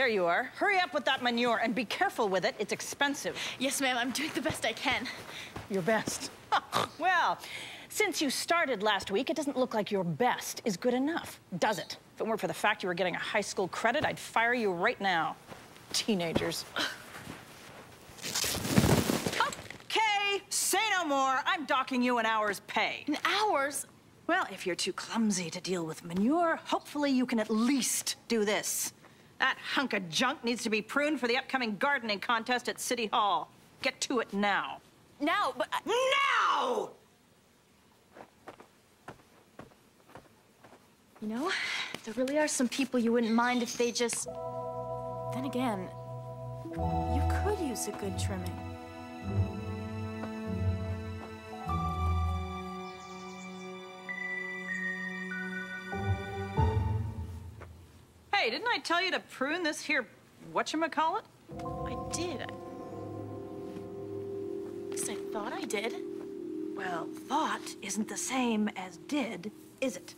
there you are. Hurry up with that manure and be careful with it. It's expensive. Yes, ma'am, I'm doing the best I can. Your best. well, since you started last week, it doesn't look like your best is good enough, does it? If it weren't for the fact you were getting a high school credit, I'd fire you right now. Teenagers. Okay, say no more. I'm docking you an hour's pay. An hours? Well, if you're too clumsy to deal with manure, hopefully you can at least do this. That hunk of junk needs to be pruned for the upcoming gardening contest at City Hall. Get to it now. Now, but uh, Now! You know, there really are some people you wouldn't mind if they just... Then again, you could use a good trimming. Hey, didn't I tell you to prune this here whatchamacallit? I did. At least I thought I did. Well, thought isn't the same as did, is it?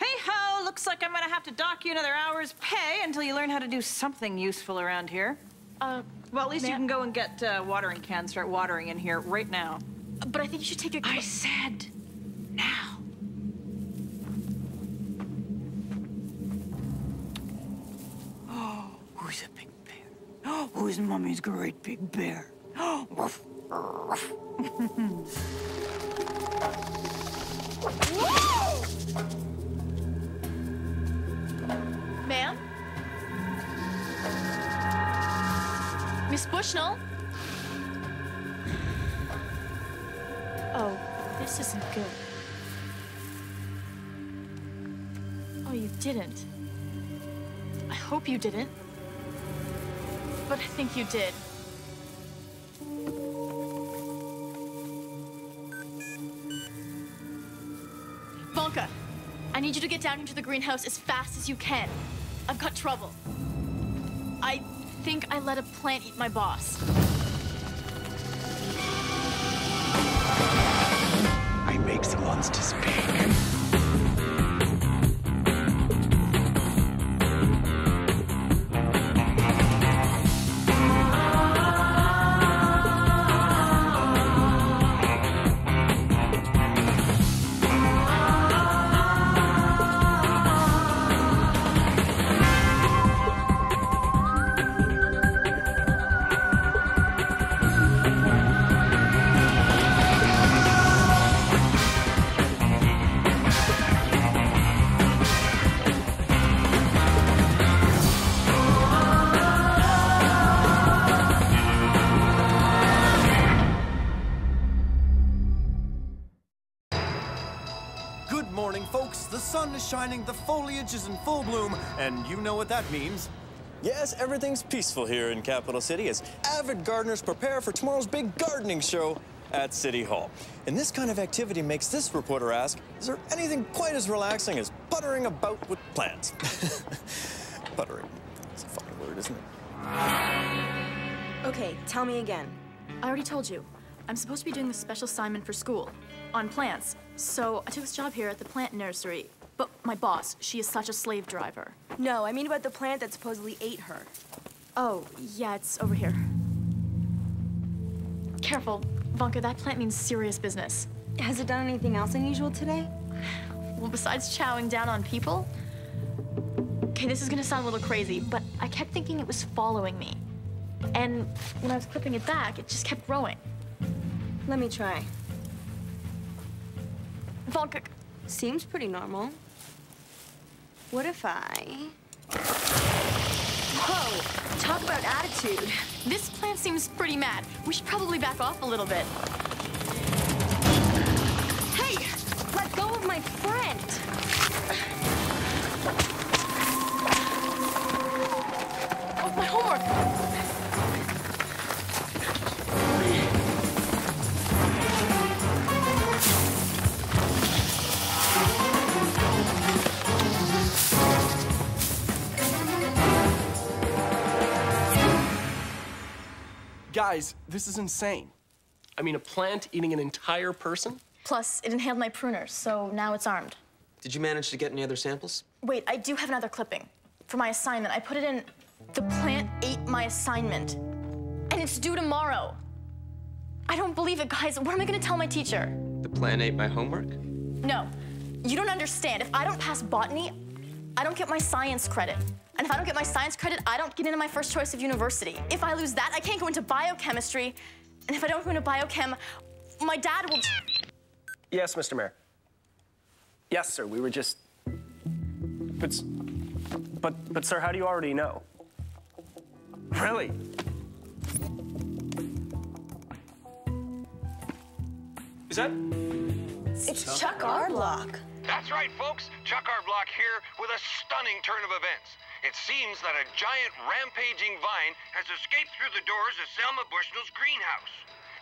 Hey-ho, looks like I'm gonna have to dock you another hour's pay until you learn how to do something useful around here. Uh, Well, at least you can go and get uh, watering cans, start watering in here right now. but I think you should take a... I said Who's mommy's great big bear? Woof, woof. Ma'am? Miss Bushnell? Oh, this isn't good. Oh, you didn't. I hope you didn't. But I think you did. Vanka, I need you to get down into the greenhouse as fast as you can. I've got trouble. I think I let a plant eat my boss. I make the monster speak. Sun is shining, the foliage is in full bloom, and you know what that means. Yes, everything's peaceful here in Capital City as avid gardeners prepare for tomorrow's big gardening show at City Hall. And this kind of activity makes this reporter ask, is there anything quite as relaxing as puttering about with plants? puttering. It's a funny word, isn't it? Okay, tell me again. I already told you. I'm supposed to be doing this special assignment for school on plants. So I took this job here at the plant nursery. But my boss, she is such a slave driver. No, I mean about the plant that supposedly ate her. Oh, yeah, it's over here. Careful, Vanka, that plant means serious business. Has it done anything else unusual today? Well, besides chowing down on people? Okay, this is gonna sound a little crazy, but I kept thinking it was following me. And when I was clipping it back, it just kept growing. Let me try. Vanka, Seems pretty normal. What if I... Whoa! Talk about attitude. this plant seems pretty mad. We should probably back off a little bit. Guys, this is insane. I mean, a plant eating an entire person? Plus, it inhaled my pruners, so now it's armed. Did you manage to get any other samples? Wait, I do have another clipping. For my assignment, I put it in. The plant ate my assignment. And it's due tomorrow. I don't believe it, guys. What am I gonna tell my teacher? The plant ate my homework? No, you don't understand. If I don't pass botany, I don't get my science credit. And if I don't get my science credit, I don't get into my first choice of university. If I lose that, I can't go into biochemistry. And if I don't go into biochem, my dad will. Yes, Mr. Mayor. Yes, sir. We were just. But, s- but, but, sir, how do you already know? Really? Is that? It's Chuck Arblock. That's right, folks. Chuck R. Block here with a stunning turn of events. It seems that a giant rampaging vine has escaped through the doors of Selma Bushnell's greenhouse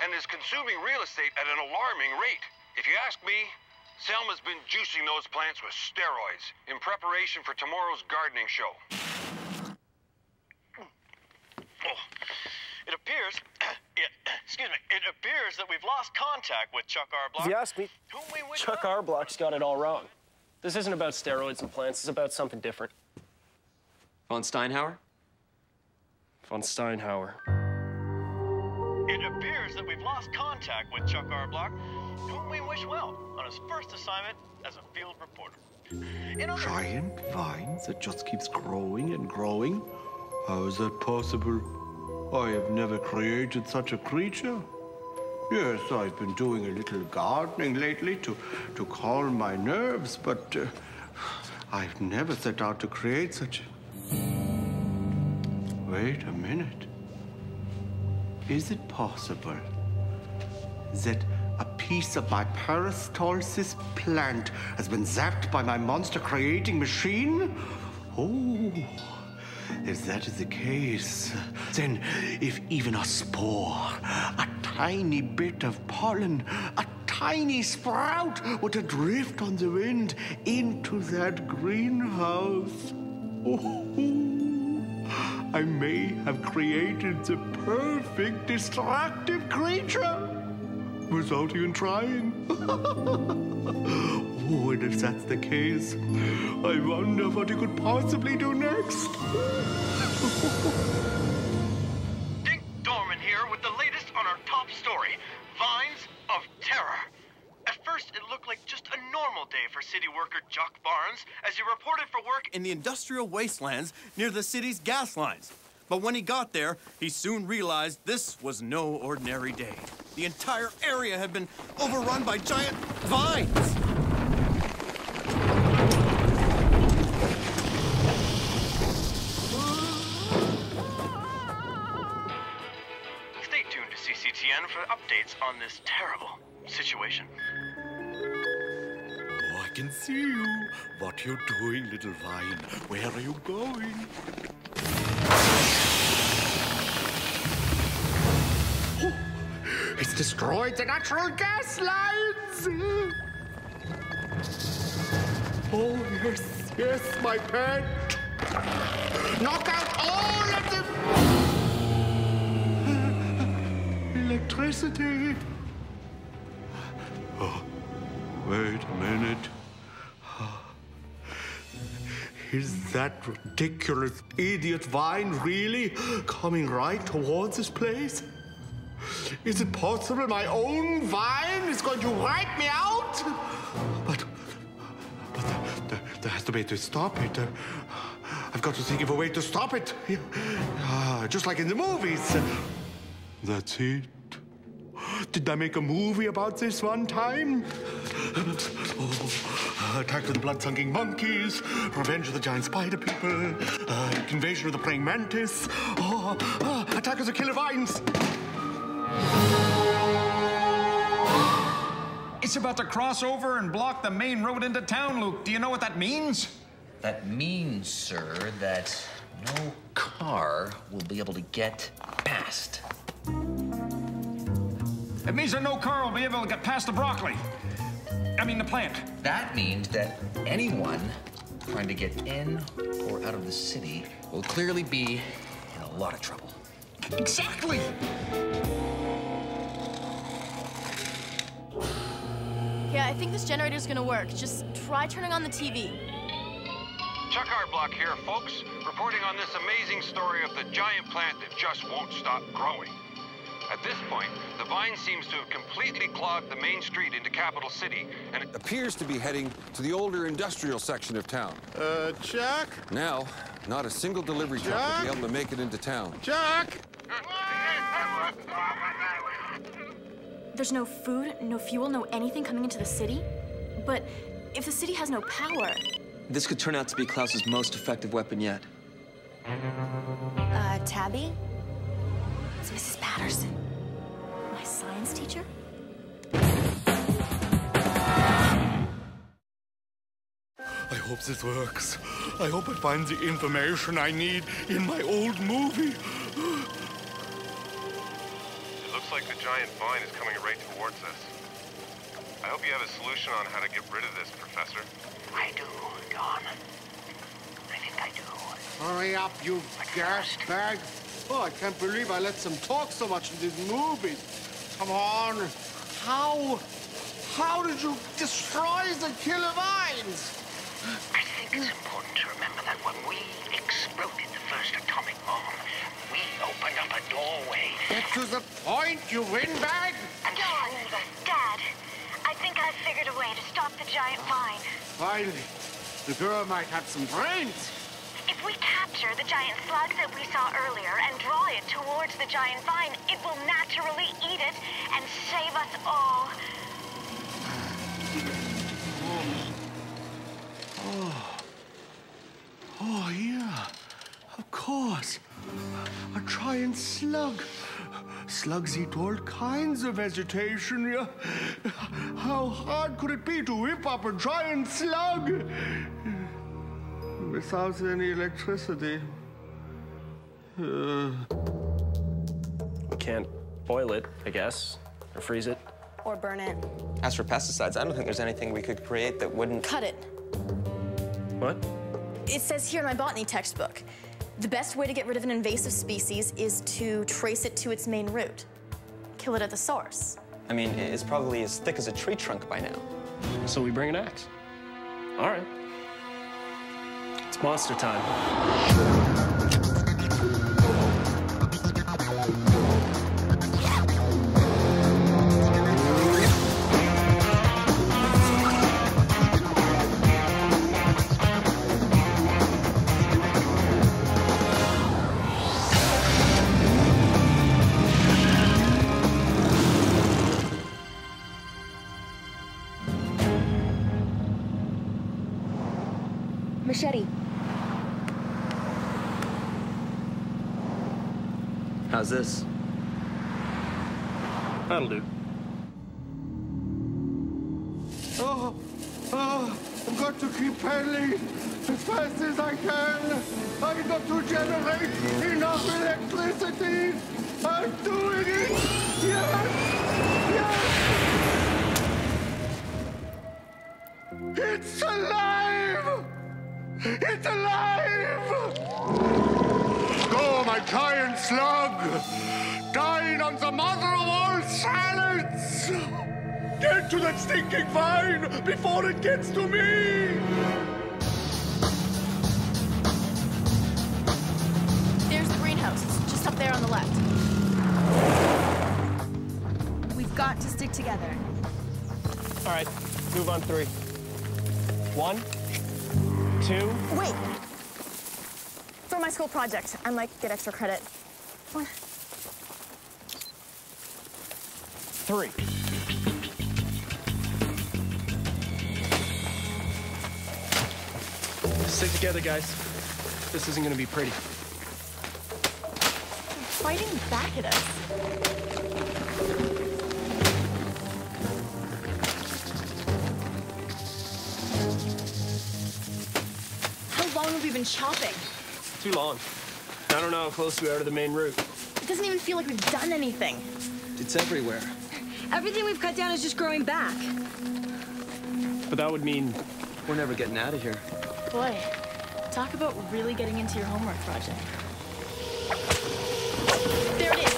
and is consuming real estate at an alarming rate. If you ask me, Selma's been juicing those plants with steroids in preparation for tomorrow's gardening show. Oh, it appears, excuse me, it appears that we've lost contact with Chuck R. Block. If you ask me, Chuck well. Arblock's got it all wrong. This isn't about steroids and plants. It's about something different. Von Steinhauer? Von Steinhauer. It appears that we've lost contact with Chuck R. Block, whom we wish well on his first assignment as a field reporter. In other Giant vines that just keeps growing and growing? How is that possible? I have never created such a creature. Yes, I've been doing a little gardening lately to, to calm my nerves, but uh, I've never set out to create such a. Wait a minute. Is it possible that a piece of my Parastosis plant has been zapped by my monster creating machine? Oh, if that is the case, then if even a spore, a tiny bit of pollen, a tiny sprout were to drift on the wind into that greenhouse, I may have created the perfect destructive creature without even trying. oh, and if that's the case, I wonder what he could possibly do next. normal day for city worker Jock Barnes as he reported for work in the industrial wastelands near the city's gas lines. But when he got there, he soon realized this was no ordinary day. The entire area had been overrun by giant vines. Stay tuned to CCTN for updates on this terrible situation. I can see you. What you doing, little vine? Where are you going? Oh, it's destroyed the natural gas lines. Oh, yes, yes, my pet. Knock out all of the electricity. Oh, wait a minute. That ridiculous idiot vine really coming right towards this place? Is it possible my own vine is going to wipe me out? But, but there, there, there has to be a way to stop it. I've got to think of a way to stop it. Ah, just like in the movies. That's it. Did I make a movie about this one time? Oh, Attack of the Blood-Sucking Monkeys, Revenge of the Giant Spider People, uh, Invasion of the Praying Mantis, oh, oh, Attack of the Killer Vines. It's about to cross over and block the main road into town, Luke. Do you know what that means? That means, sir, that no car will be able to get past. It means that no car will be able to get past the broccoli. I mean, the plant. That means that anyone trying to get in or out of the city will clearly be in a lot of trouble. Exactly. Yeah, I think this generator's gonna work. Just try turning on the TV. Chuck R. Block here, folks, reporting on this amazing story of the giant plant that just won't stop growing. At this point, the vine seems to have completely clogged the main street into Capital City, and it Appears to be heading to the older industrial section of town. Uh, Jack? Now, not a single delivery truck will be able to make it into town. Jack! There's no food, no fuel, no anything coming into the city. But if the city has no power, This could turn out to be Klaus's most effective weapon yet. Uh, Tabby? It's Mrs. Patterson, my science teacher. I hope this works. I hope I find the information I need in my old movie. It looks like the giant vine is coming right towards us. I hope you have a solution on how to get rid of this, Professor. I do, Don. I think I do. Hurry up, you gas bag. Oh, I can't believe I let them talk so much in these movies. Come on. How? How did you destroy the killer vines? I think it's important to remember that when we exploded the first atomic bomb, we opened up a doorway. Get to the point, you windbag! Dad, Dad, I think I figured a way to stop the giant vine. Finally, the girl might have some brains. We capture the giant slug that we saw earlier and draw it towards the giant vine, it will naturally eat it and save us all. Oh. Oh, yeah. Of course. A giant slug. Slugs eat all kinds of vegetation. yeah. How hard could it be to whip up a giant slug? Without any electricity. Uh, We can't boil it, I guess, or freeze it. Or burn it. As for pesticides, I don't think there's anything we could create that wouldn't. Cut it. What? It says here in my botany textbook the best way to get rid of an invasive species is to trace it to its main root, kill it at the source. I mean, it's probably as thick as a tree trunk by now. So we bring an axe. All right. It's monster time. This? That'll do. oh, oh, I've got to keep pedaling as fast as I can. I've got to generate enough electricity. I'm doing it. Yes, yes. It's alive! It's alive! Go, my giant slug! Dine on the mother of all salads! Get to that stinking vine before it gets to me! There's the greenhouse. Just up there on the left. We've got to stick together. All right, move on three. One, two. Wait! My school project, I might get extra credit. One. Three. Stick together, guys. This isn't gonna be pretty. They're Fighting back at us. How long have we been chopping? Too long. I don't know how close we are to the main root. It doesn't even feel like we've done anything. It's everywhere. Everything we've cut down is just growing back. But that would mean We're never getting out of here. Boy, talk about really getting into your homework project. There it is.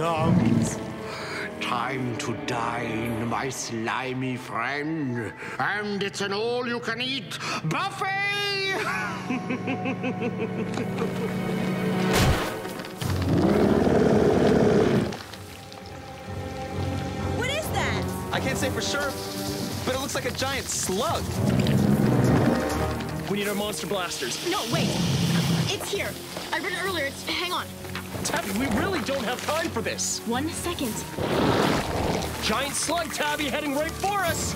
Comes. Time to dine, my slimy friend. And it's an all-you-can-eat buffet! What is that? I can't say for sure, but it looks like a giant slug. We need our monster blasters. No, wait. It's here. I read it earlier. It's hang on. Tabby, we really don't have time for this. One second. Giant slug, Tabby, heading right for us.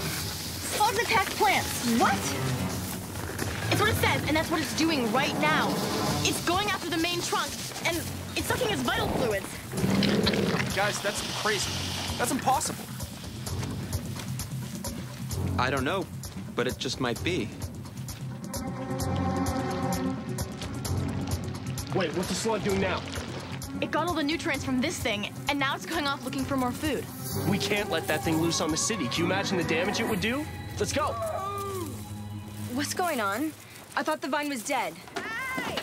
Slugs attack plants. What? It's what it says, and that's what it's doing right now. It's going after the main trunk, and it's sucking its vital fluids. Guys, that's crazy. That's impossible. I don't know, but it just might be. Wait, what's the slug doing now? It got all the nutrients from this thing, and now it's going off looking for more food. We can't let that thing loose on the city. Can you imagine the damage it would do? Let's go. What's going on? I thought the vine was dead. Hey!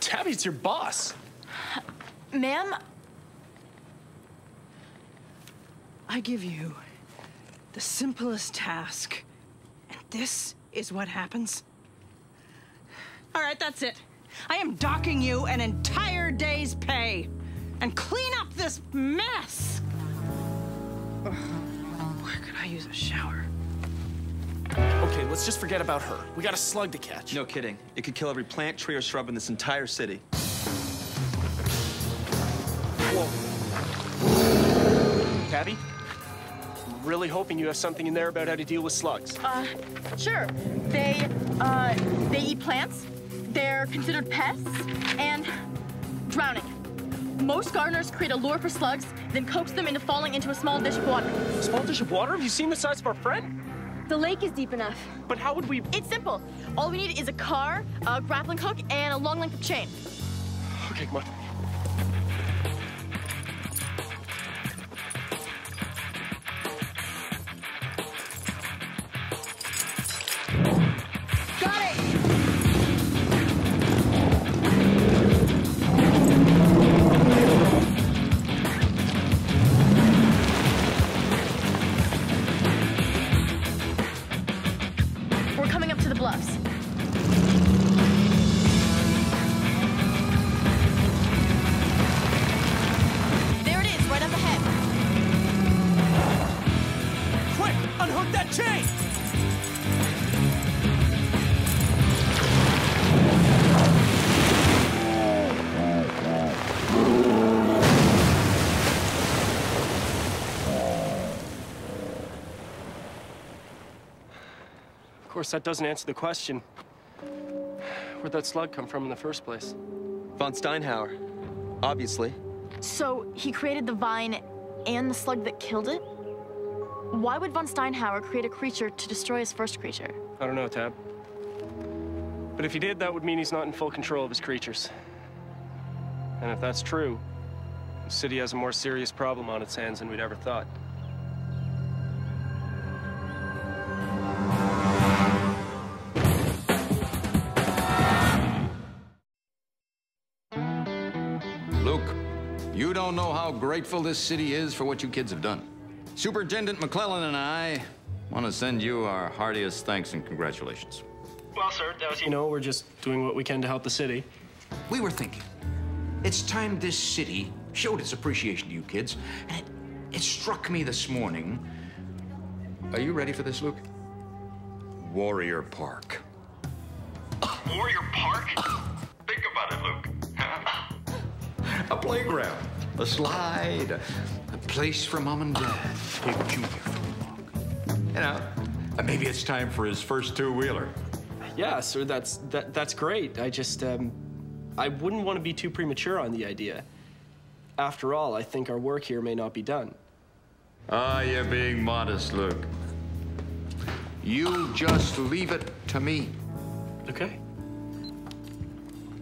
Tabby, it's your boss. Ma'am, I give you the simplest task, and this is what happens. All right, that's it. I am docking you an entire day's pay. And clean up this mess! Ugh, where could I use a shower? Okay, let's just forget about her. We got a slug to catch. No kidding. It could kill every plant, tree, or shrub in this entire city. Whoa. Tabby, really hoping you have something in there about how to deal with slugs. uh, sure. They, uh, they eat plants, they're considered pests, and drowning. Most gardeners create a lure for slugs, then coax them into falling into a small dish of water. Small dish of water? Have you seen the size of our friend? The lake is deep enough. But how would we... It's simple. All we need is a car, a grappling hook, and a long length of chain. Okay, come on. Course, that doesn't answer the question. Where'd that slug come from in the first place? Von Steinhauer. Obviously. So he created the vine and the slug that killed it? Why would von Steinhauer create a creature to destroy his first creature? I don't know, Tab. But if he did, that would mean he's not in full control of his creatures. And if that's true, the city has a more serious problem on its hands than we'd ever thought. Grateful this city is for what you kids have done. Superintendent McClellan and I want to send you our heartiest thanks and congratulations. Well, sir, as you know, we're just doing what we can to help the city. We were thinking, it's time this city showed its appreciation to you kids. And it, it struck me this morning. Are you ready for this, Luke? Warrior Park. Warrior Park? Think about it, Luke. A playground, a slide, a place for mom and dad to take Junior for a walk. You know, uh, maybe it's time for his first two-wheeler. Yeah, sir, that's that, that's great. I just um, I wouldn't want to be too premature on the idea. After all, I think our work here may not be done. Ah, you're being modest, Luke. You just leave it to me. Okay.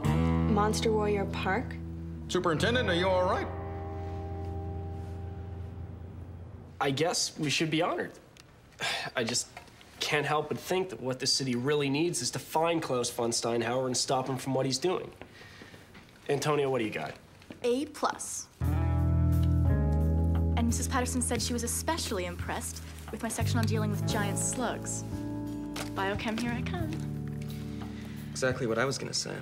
Monster Warrior Park? Superintendent, are you all right? I guess we should be honored. I just can't help but think that what the city really needs is to find Klaus von Steinhauer and stop him from what he's doing. Antonio, what do you got? A plus. And Mrs. Patterson said she was especially impressed with my section on dealing with giant slugs. Biochem, here I come. Exactly what I was gonna say.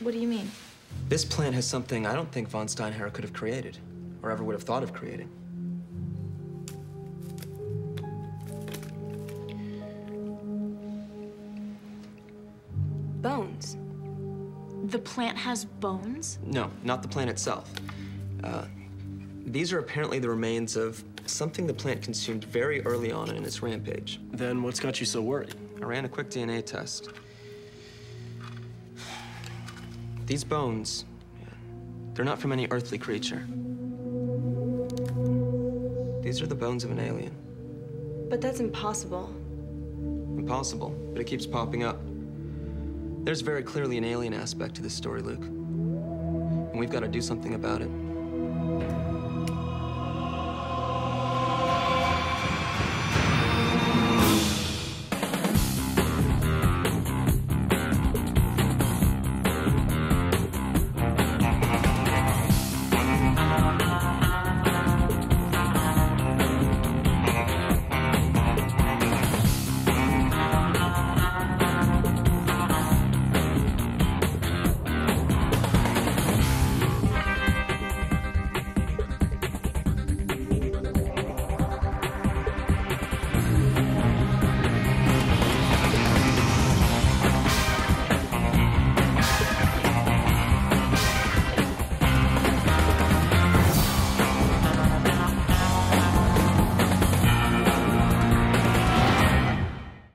What do you mean? This plant has something I don't think von Steinhauer could have created, or ever would have thought of creating. Plant has bones? No, not the plant itself. Uh, these are apparently the remains of something the plant consumed very early on in its rampage. Then what's got you so worried? I ran a quick DNA test. These bones, they're not from any earthly creature. These are the bones of an alien. But that's impossible. Impossible, but it keeps popping up. There's very clearly an alien aspect to this story, Luke. And we've got to do something about it.